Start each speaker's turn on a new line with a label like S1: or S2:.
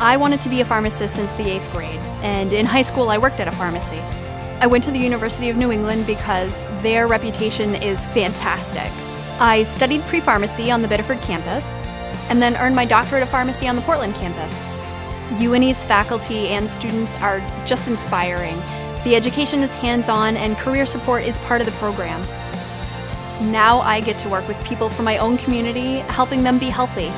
S1: I wanted to be a pharmacist since the eighth grade, and in high school I worked at a pharmacy. I went to the University of New England because their reputation is fantastic. I studied pre pharmacy on the Biddeford campus, and then earned my doctorate of pharmacy on the Portland campus. UNE's faculty and students are just inspiring. The education is hands on, and career support is part of the program. Now I get to work with people from my own community, helping them be healthy.